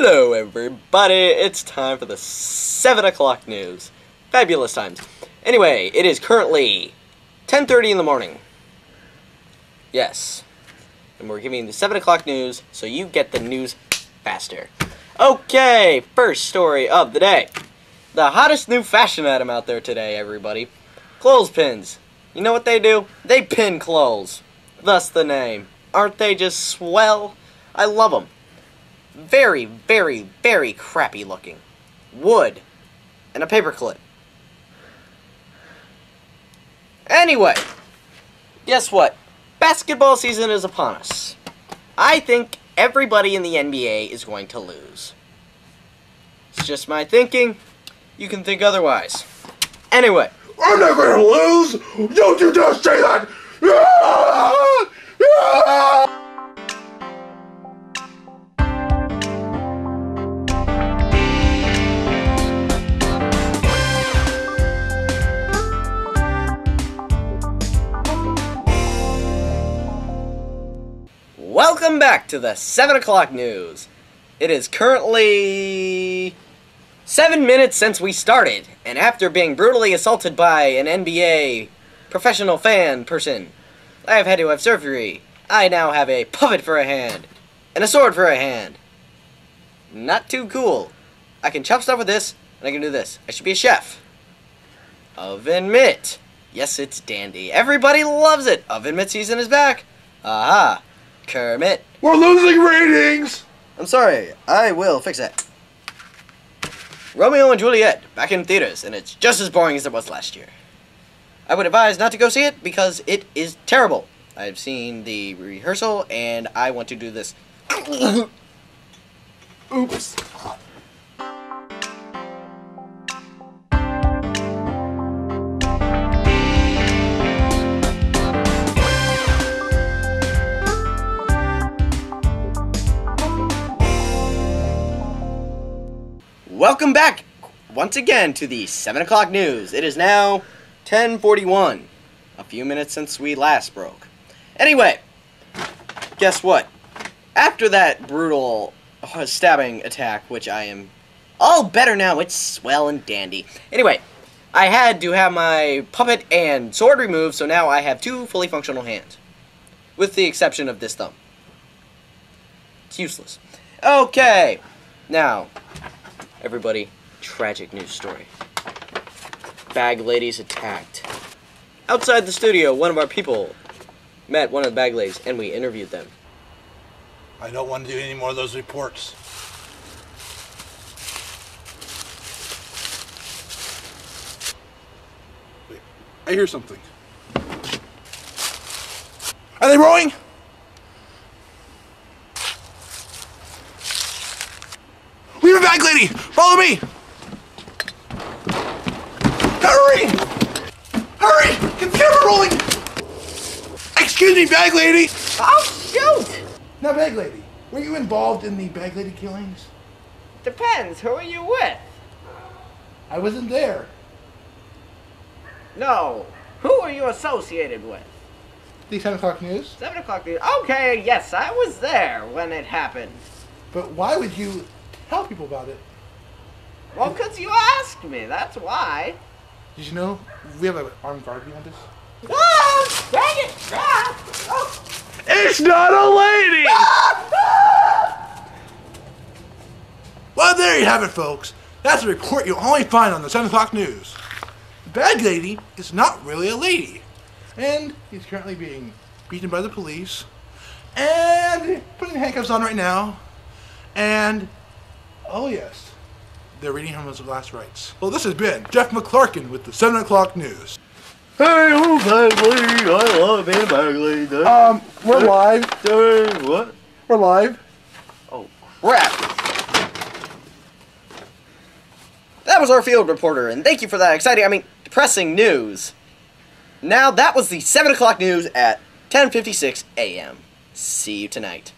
Hello, everybody. It's time for the 7 o'clock news. Fabulous times. Anyway, it is currently 10.30 in the morning. Yes. And we're giving the 7 o'clock news so you get the news faster. Okay, first story of the day. The hottest new fashion item out there today, everybody. Clothespins. You know what they do? They pin clothes. Thus the name. Aren't they just swell? I love them. Very, very, very crappy looking. Wood. And a paperclip. Anyway, guess what? Basketball season is upon us. I think everybody in the NBA is going to lose. It's just my thinking. You can think otherwise. Anyway, I'm not gonna lose! Don't you just say that! welcome back to the 7 o'clock news. It is currently 7 minutes since we started, and after being brutally assaulted by an NBA professional fan person, I have had to have surgery. I now have a puppet for a hand, and a sword for a hand. Not too cool. I can chop stuff with this, and I can do this. I should be a chef. Oven mitt. Yes, it's dandy. Everybody loves it. Oven mitt season is back. Aha. Kermit. We're losing ratings! I'm sorry. I will fix that. Romeo and Juliet back in theaters, and it's just as boring as it was last year. I would advise not to go see it because it is terrible. I've seen the rehearsal, and I want to do this. Oops. Welcome back once again to the 7 o'clock news. It is now 1041. A few minutes since we last broke. Anyway, guess what? After that brutal uh, stabbing attack, which I am all better now, it's swell and dandy. Anyway, I had to have my puppet and sword removed, so now I have two fully functional hands. With the exception of this thumb. It's useless. Okay, now, everybody, tragic news story. Bag ladies attacked. Outside the studio, one of our people met one of the bag ladies and we interviewed them. I don't want to do any more of those reports. Wait, I hear something. Are they rowing? We have a bag lady! Follow me! Hurry! Hurry! Camera rolling! Excuse me, bag lady! Oh, shoot! Now, bag lady, were you involved in the bag lady killings? Depends. Who are you with? I wasn't there. No. Who are you associated with? The 10 o'clock news? 7 o'clock news. Okay, yes, I was there when it happened. But why would you tell people about it? Well, 'cause you asked me, that's why. Did you know we have an armed guard behind us? Whoa! Dang it! Ah! Oh. It's not a lady! well, there you have it, folks. That's a report you'll only find on the 7 o'clock news. The bag lady is not really a lady. And he's currently being beaten by the police. And putting handcuffs on right now. And, oh yes, they're reading him his last rites. Well, this has been Jeff McClarkin with the 7 o'clock news. Hey, bag lady, I love being a bag lady. Um, we're live. Hey, what? We're live. Oh, crap. That was our field reporter, and thank you for that exciting, I mean, depressing news. Now, that was the 7 o'clock news at 10.56 a.m. See you tonight.